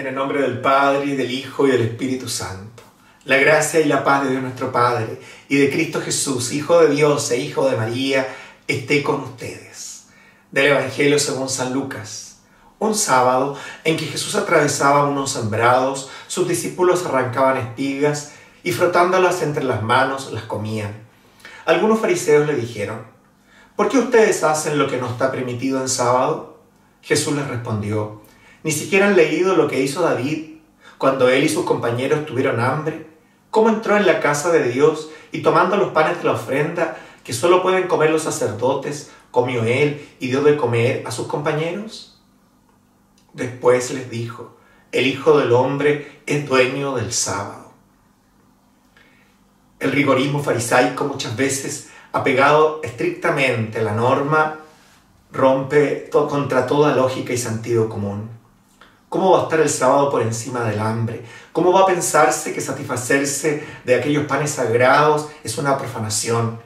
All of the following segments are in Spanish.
En el nombre del Padre, y del Hijo, y del Espíritu Santo. La gracia y la paz de Dios nuestro Padre, y de Cristo Jesús, Hijo de Dios e Hijo de María, esté con ustedes. Del Evangelio según San Lucas. Un sábado en que Jesús atravesaba unos sembrados, sus discípulos arrancaban espigas y frotándolas entre las manos las comían. Algunos fariseos le dijeron, ¿por qué ustedes hacen lo que no está permitido en sábado? Jesús les respondió, ni siquiera han leído lo que hizo David cuando él y sus compañeros tuvieron hambre, cómo entró en la casa de Dios y tomando los panes de la ofrenda que solo pueden comer los sacerdotes, comió él y dio de comer a sus compañeros. Después les dijo, el Hijo del Hombre es dueño del sábado. El rigorismo farisaico muchas veces, apegado estrictamente a la norma, rompe contra toda lógica y sentido común. ¿Cómo va a estar el sábado por encima del hambre? ¿Cómo va a pensarse que satisfacerse de aquellos panes sagrados es una profanación?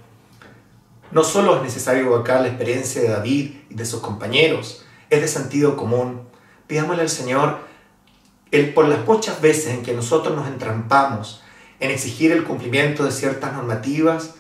No solo es necesario evocar la experiencia de David y de sus compañeros, es de sentido común. Pidámosle al Señor, el, por las muchas veces en que nosotros nos entrampamos en exigir el cumplimiento de ciertas normativas,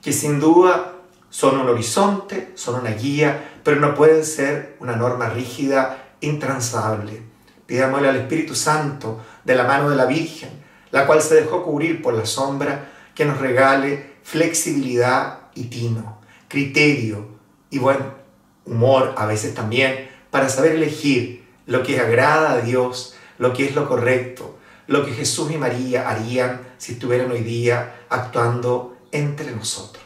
que sin duda son un horizonte, son una guía, pero no pueden ser una norma rígida intransable. Pidámosle al Espíritu Santo de la mano de la Virgen, la cual se dejó cubrir por la sombra, que nos regale flexibilidad y tino, criterio y buen humor a veces también para saber elegir lo que agrada a Dios, lo que es lo correcto, lo que Jesús y María harían si estuvieran hoy día actuando entre nosotros.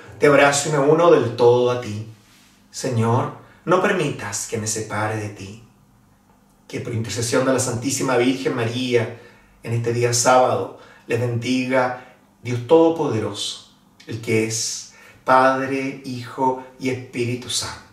te abrazo y me uno del todo a ti. Señor, no permitas que me separe de ti. Que por intercesión de la Santísima Virgen María, en este día sábado, les bendiga Dios Todopoderoso, el que es Padre, Hijo y Espíritu Santo.